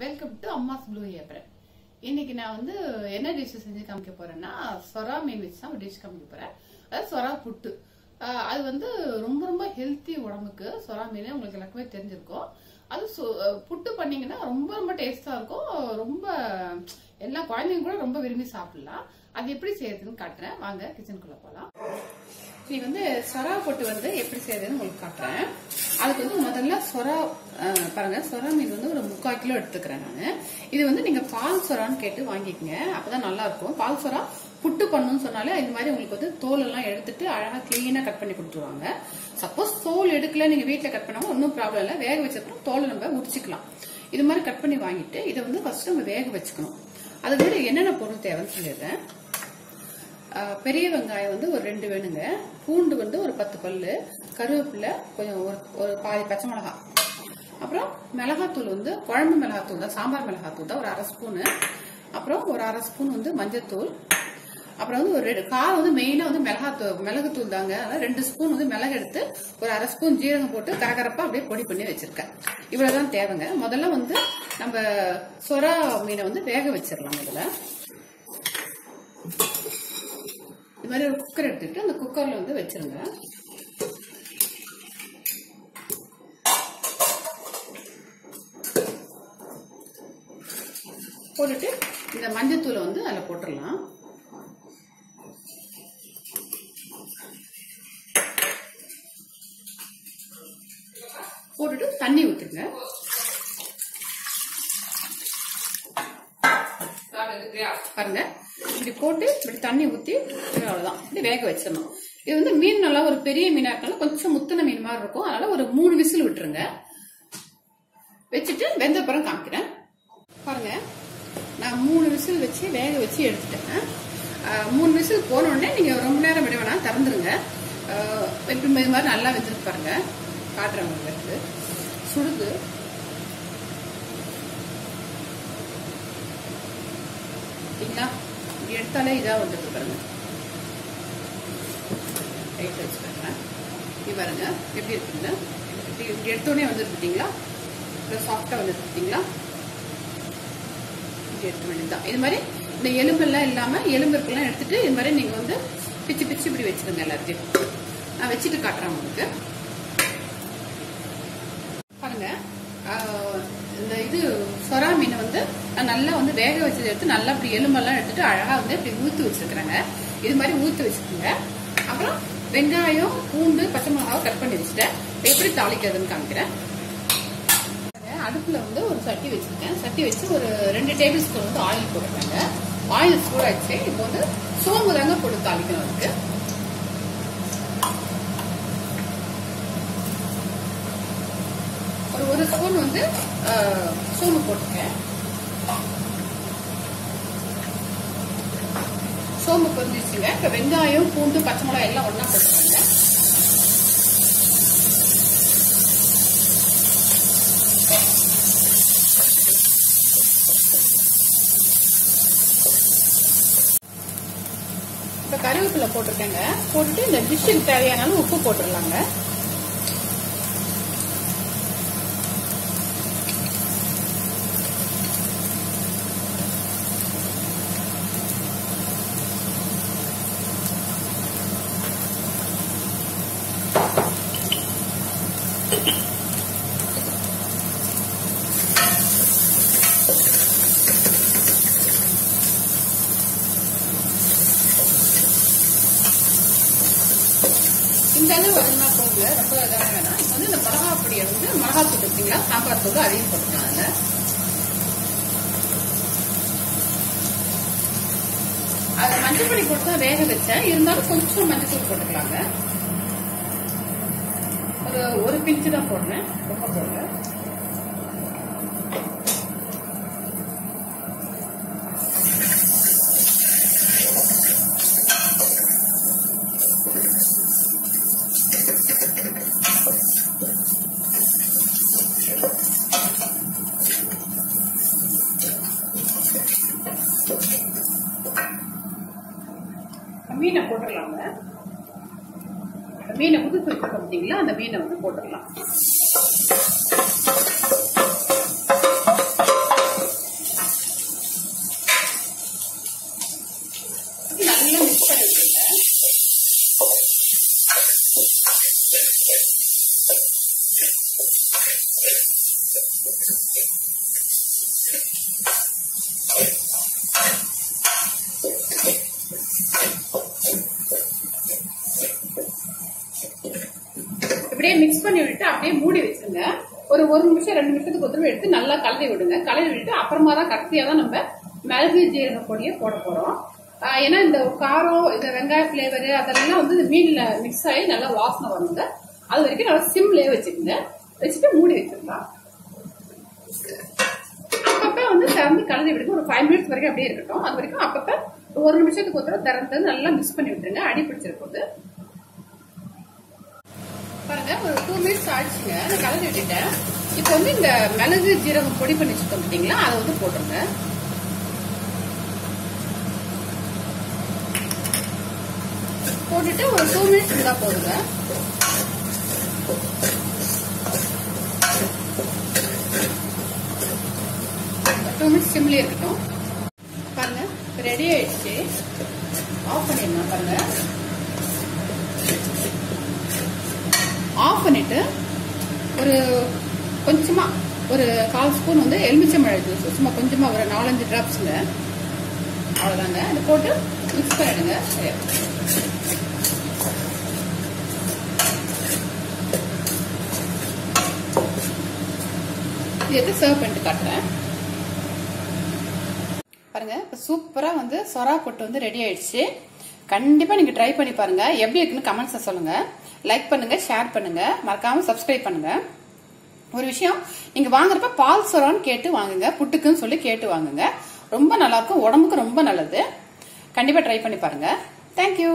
Welcome to Amma's blue April இன்னைக்கு நான் வந்து என்ன டிஷ் செஞ்சு காமிக்க போறேன்னா சொரா மீன் வச்சு தான் ஒரு டிஷ் காமிக்க போறேன். அதாவது சொரா புட்டு. அது வந்து ரொம்ப ரொம்ப ஹெல்த்தி உடம்புக்கு சொரா மீன் உங்களுக்கு எல்லாருக்குமே தெரிஞ்சிருக்கும். அது சு- புட்டு பண்ணீங்கன்னா ரொம்ப ரொம்ப டேஸ்டா இருக்கும். ரொம்ப எல்லா குழந்தைங்க கூட ரொம்ப விரும்பி சாப்பிடலாம். அது எப்படி செய்யறதுன்னு காட்டுறேன். வாங்க கிச்சனுக்குள்ள போலாம். இது வந்து சொரா போட்டு வந்து எப்படி செய்யறதுன்னு உங்களுக்கு காட்டுறேன். அதுக்கு வந்து முதல்ல சொரா பாருங்க. சொரா மீன் வந்து ஒரு முக்கால் கிலோ எடுத்துக்கிறேன் நான். இது வந்து நீங்க பால் சொரான்னு கேட்டு வாங்கிக்கங்க. அப்பதான் நல்லா இருக்கும். பால் சொரா புட்டு பண்ணணும்னு சொன்னாலே இந்த மாதிரி உங்களுக்கு வந்து தோல் எல்லாம் எடுத்துட்டு அழகா கிளீனா கட் பண்ணி கொடுத்துருவாங்க. சப்போஸ் தோல் எடுக்கல நீங்க வீட்டுல கட் பண்ணாம ஒன்றும் ப்ராப்ளம் இல்லை. வேக வச்சப்பறம் தோலை நம்ம உரிச்சிக்கலாம். இது மாதிரி கட் பண்ணி வாங்கிட்டு இதை வந்து ஃபர்ஸ்ட் நம்ம வேக வச்சுக்கணும். அது என்னென்ன பொருள் தேவைன்னு சொல்லிடுறேன். பெரிய வெங்காயம் வந்து ஒரு ரெண்டு வேணுங்க. பூண்டு வந்து ஒரு பத்து பல்லு. கருவேப்பிலை கொஞ்சம் ஒரு ஒரு பாதி பச்சை மிளகா அப்புறம் மிளகாத்தூள் வந்து குழம்பு மிளகாத்தூள் தான் சாம்பார் மிளகாத்தூள் தான் ஒரு அரை ஸ்பூனு. அப்புறம் ஒரு அரை ஸ்பூன் வந்து மஞ்சத்தூள். அப்புறம் வந்து ஒரு ரெண்டு காரம் வந்து மெயினா வந்து மிளகாத்தூள் மிளகுத்தூள் தாங்க. அதாவது ரெண்டு ஸ்பூன் வந்து மிளகு எடுத்து ஒரு அரை ஸ்பூன் ஜீரகம் போட்டு கரகரப்பா அப்படியே பொடி பண்ணி வச்சிருக்கேன். இவ்வளவுதான் தேவைங்க. முதல்ல வந்து நம்ம சொரா மீனை வந்து வேக வச்சிடலாம் முதல்ல இது மாதிரி ஒரு குக்கர் எடுத்துட்டு அந்த குக்கர்ல வந்து வச்சிருங்க. போட்டுட்டு இந்த மஞ்சத்தூளை வந்து அதில் போட்டுடலாம். போட்டுட்டு தண்ணி ஊற்றுங்க பாருங்க. இப்படி போட்டு இப்படி தண்ணி ஊத்தி அவ்வளவுதான். இப்படி வேக வச்சிடணும். இது வந்து மீன் நல்லா ஒரு பெரிய மீனா இருக்கனால கொஞ்சம் முத்தின மீன் மாதிரி இருக்கும். அதனால ஒரு மூணு விசில் விட்டுருங்க. வச்சுட்டு வெந்த அப்புறம் காமிக்கிறேன். பாருங்க. நான் மூணு விசில் வச்சு வேக வச்சு எடுத்துட்டேன். மூணு விசில் போனோடனே நீங்கள் நீங்க ரொம்ப நேரம் விட வேணாம் திறந்துருங்க. ஆஹ் இது மாதிரி நல்லா வெந்திருக்கு பாருங்க. காட்டுறேன் உங்களுக்கு. சுடுது. சரிங்களா இப்படி எடுத்தாலே இதாக வந்துட்டு பாருங்க. ரைட் பாருங்க. இது பாருங்க. எப்படி இருக்குங்க? இப்படி இப்படி எடுத்தோடனே வந்துட்டு பார்த்தீங்களா சாஃப்டா வந்துட்டு பார்த்தீங்களா இப்படி எடுக்க வேண்டியதுதான். இது மாதிரி இந்த எலும்பெல்லாம் இல்லாம எலும்பு இருக்கலாம் எடுத்துட்டு இது மாதிரி நீங்க வந்து பிச்சு பிச்சு இப்படி வச்சிருங்க எல்லாத்தையும். நான் வச்சுட்டு காட்டுறேன் உங்களுக்கு. பாருங்க. ஆஹ் இந்த இது சொரா மீனை வந்து நல்லா வந்து வேக வச்சதை எடுத்து நல்லா இப்படி எலும்பெல்லாம் எடுத்துட்டு அழகா வந்து இப்படி ஊற்றி வச்சிருக்கிறாங்க. இது மாதிரி ஊற்றி வச்சுக்கோங்க. அப்புறம் வெங்காயம் பூண்டு பச்சை மிளகாவை கட் பண்ணி வச்சுட்டேன். எப்படி தாளிக்கிறதுன்னு காமிக்கிறேன். அடுப்புல வந்து ஒரு சட்டி வச்சிருக்கேன். சட்டி வச்சு ஒரு ரெண்டு டேபிள் ஸ்பூன் வந்து ஆயில் போட்டுருக்காங்க ஆயில் சூடாச்சு இப்போ வந்து சோம்பு தாங்க போட்டு தாளிக்கணும் அதுக்கு. ஒரு ஒரு ஸ்பூன் வந்து சோம்பு போட்டுருக்கேன் சோம்பு பொரிஞ்சிச்சுங்க இப்ப வெங்காயம் பூண்டு பச்சை மிளகாய் எல்லாம் ஒண்ணா போட்டுருக்காங்க இப்ப கருவேப்பிலை போட்டிருக்கேங்க. போட்டுட்டு இந்த டிஷ்ஷுக்கு தேவையான உப்பு போட்டுடலாங்க இந்த அளவு வதங்கினா போகுங்க ரொம்ப இதாக வேணாம். இப்போ வந்து இந்த மிளகா பொடியை வந்து மிளகா தூள் இருக்குங்களா சாம்பார் தூள் அதையும் போட்டுக்கலாம் அதில். அது மஞ்சள் பொடி போட்டு தான் வேக வச்சேன். இருந்தாலும் கொஞ்சம் மஞ்சள் தூள் போட்டுக்கலாங்க. ஒரு ஒரு பிஞ்சு தான் போடுறேன். ரொம்ப போடுங்க மீனை போட்டுடலாங்க. மீனை வந்து வச்சிருக்கோம் பார்த்தீங்களா? அந்த மீனை வந்து போட்டுடலாம். அப்படியே மிக்ஸ் பண்ணி விட்டு அப்படியே மூடி வச்சுருங்க. ஒரு ஒரு நிமிஷம் ரெண்டு நிமிஷத்துக்கு ஒரு எடுத்து நல்லா கலரி விடுங்க. கலரி விட்டு அப்புறமா தான் கடைசியா தான் நம்ம மிளகு ஜீரக பொடியை போட போறோம். ஏன்னா இந்த காரம் இந்த வெங்காய ஃப்ளேவரு அதெல்லாம் வந்து இந்த மீன்ல மிக்ஸ் ஆகி நல்லா வாசனை வருங்க. அது வரைக்கும் நல்லா சிம்லயே வச்சுக்கோங்க. வச்சுட்டு மூடி வச்சிடலாம். அப்பப்ப வந்து திறந்து கலந்து விடுங்க. ஒரு ஃபைவ் மினிட்ஸ் வரைக்கும் அப்படியே இருக்கட்டும். அது வரைக்கும் அப்பப்ப ஒரு நிமிஷத்துக்கு ஒருத்தர திறந்து நல்லா மிக்ஸ் பண்ணி விட்டுருங்க. அடி பிடிச்சிருக்கும் பாருங்க ஒரு டூ மினிட்ஸ் ஆயிடுச்சுங்க. நான் கலந்து விட்டுட்டேன். இப்போ வந்து இந்த மிளகு ஜீரகம் பொடி பண்ணி வச்சுக்கோங்க பார்த்தீங்களா அதை வந்து போட்டுருங்க. போட்டுட்டு ஒரு டூ மினிட்ஸ் இருந்தா போடுங்க. டூ மினிட்ஸ் சிம்லேயே இருக்கட்டும். பாருங்க ரெடி ஆயிடுச்சு. ஆஃப் பண்ணிடலாம் பாருங்க. ஆஃப் பண்ணிட்டு ஒரு கொஞ்சமா ஒரு கால் ஸ்பூன் வந்து எலுமிச்சம்பழ ஜூஸ் சும்மா கொஞ்சமா ஒரு நாலஞ்சு டிராப்ஸ்ங்க அவ்வளவுதாங்க. இது போட்டு மிக்ஸ் பண்ணிடுங்க. இது எடுத்து சர்வ் பண்ணிட்டு காட்டுறேன்? பாருங்க இப்போ சூப்பரா வந்து சொரா பொட்டு வந்து ரெடி ஆயிடுச்சு. கண்டிப்பா நீங்க ட்ரை பண்ணி பாருங்க. எப்படி இருக்குன்னு கமெண்ட்ஸ் சொல்லுங்க. லைக் பண்ணுங்க ஷேர் பண்ணுங்க. மறக்காம சப்ஸ்கிரைப் பண்ணுங்க. ஒரு விஷயம் நீங்க வாங்குறப்ப பால் சொரான்னு கேட்டு வாங்குங்க புட்டுக்குன்னு சொல்லி கேட்டு வாங்குங்க. ரொம்ப நல்லா இருக்கும் உடம்புக்கு ரொம்ப நல்லது. கண்டிப்பா ட்ரை பண்ணி பாருங்க. தேங்க்யூ